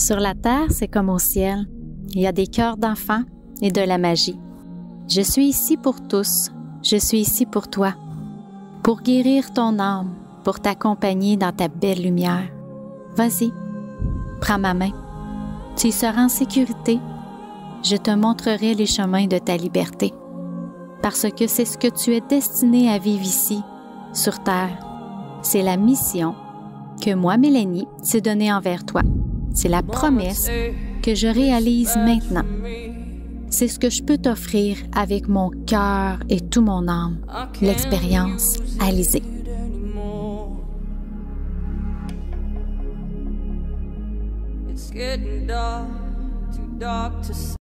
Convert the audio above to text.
Sur la terre, c'est comme au ciel. Il y a des cœurs d'enfants et de la magie. Je suis ici pour tous. Je suis ici pour toi. Pour guérir ton âme, pour t'accompagner dans ta belle lumière. Vas-y, prends ma main. Tu y seras en sécurité. Je te montrerai les chemins de ta liberté. Parce que c'est ce que tu es destiné à vivre ici, sur Terre. C'est la mission que moi, Mélanie, s'est donnée envers toi. C'est la promesse que je réalise maintenant. C'est ce que je peux t'offrir avec mon cœur et tout mon âme, l'expérience Alizée. It's